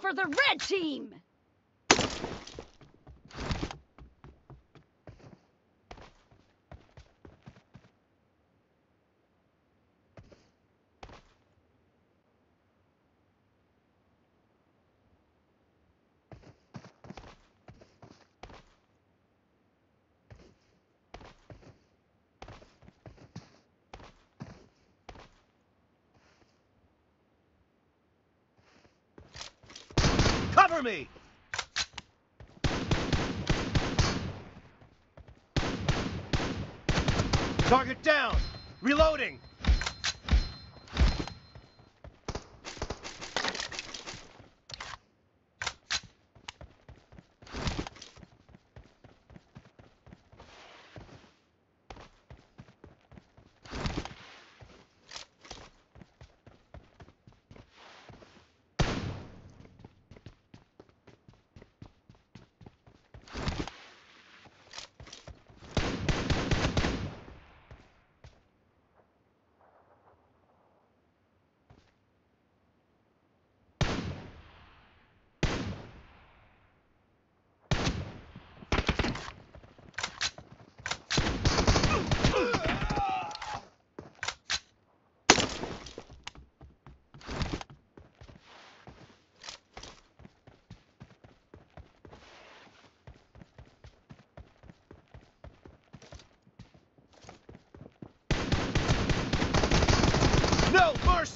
For the red team. Cover me! Target down! Reloading!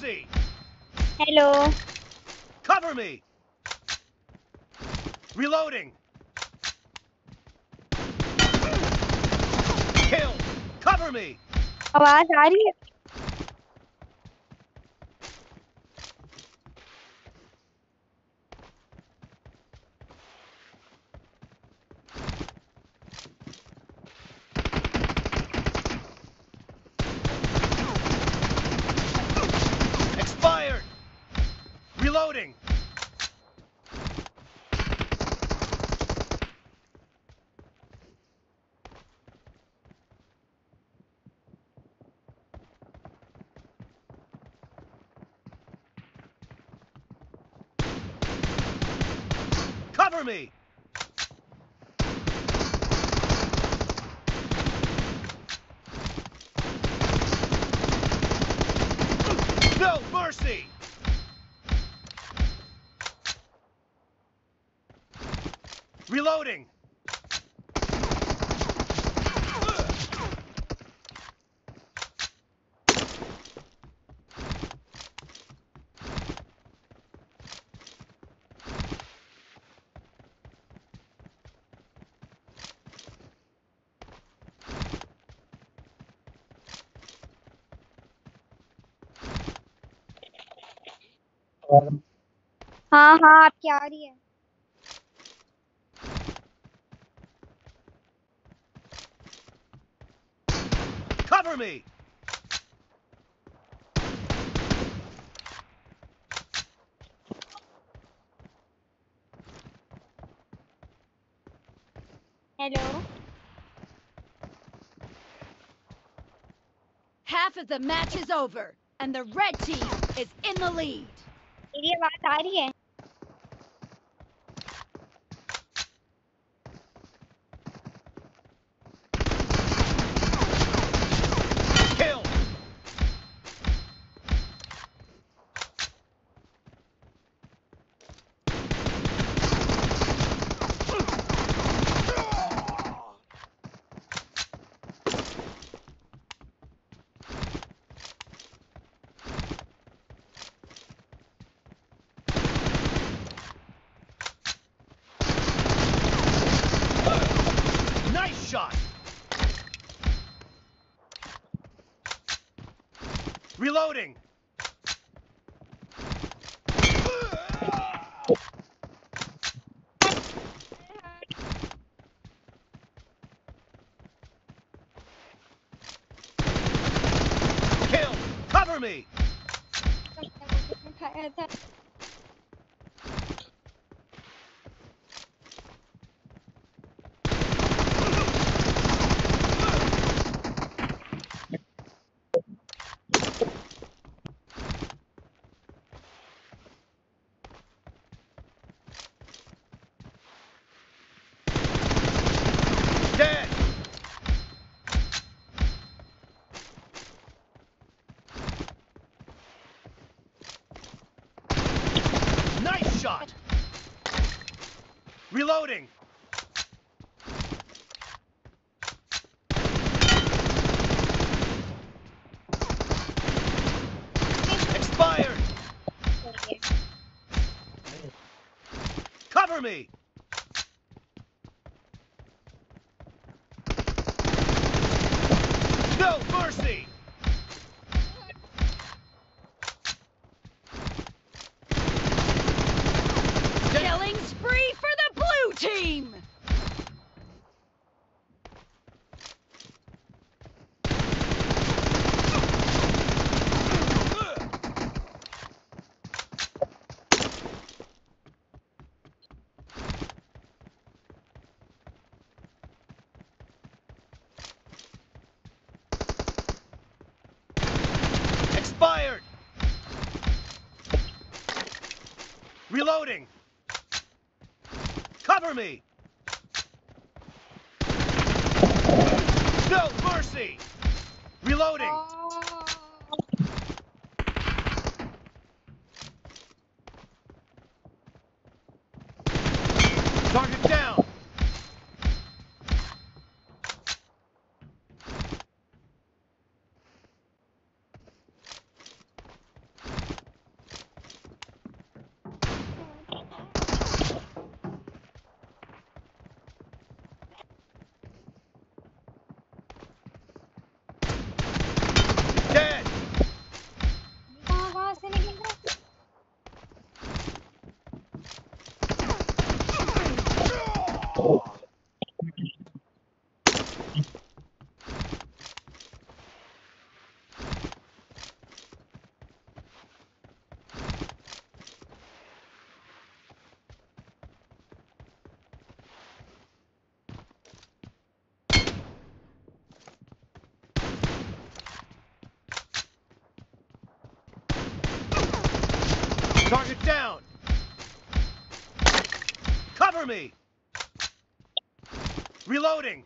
No mercy! Hello. Cover me! Reloading! Kill! Cover me! आवाज आ रही है Cover me! No mercy! Reloading! हाँ हाँ आपकी आ रही है Cover me! Hello Half Half of the match is over, and the red team is in the lead. मेरी आवाज़ आ रही है? Reloading! Kill! Cover me! Me! No mercy! Killing spree for the blue team! Expired! Reloading! Cover me! No mercy! Reloading! Oh. Target down! Me! Reloading!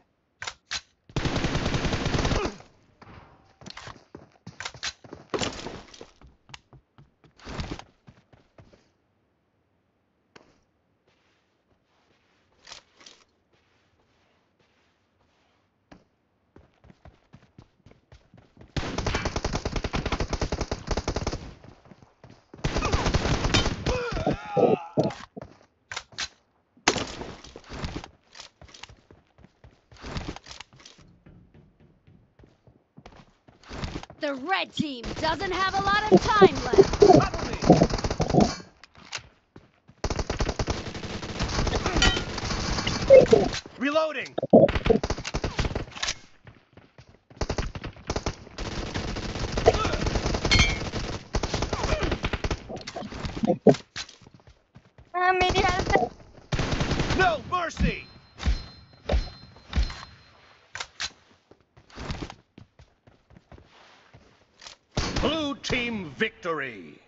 The red team doesn't have a lot of time left. Reloading! Team victory.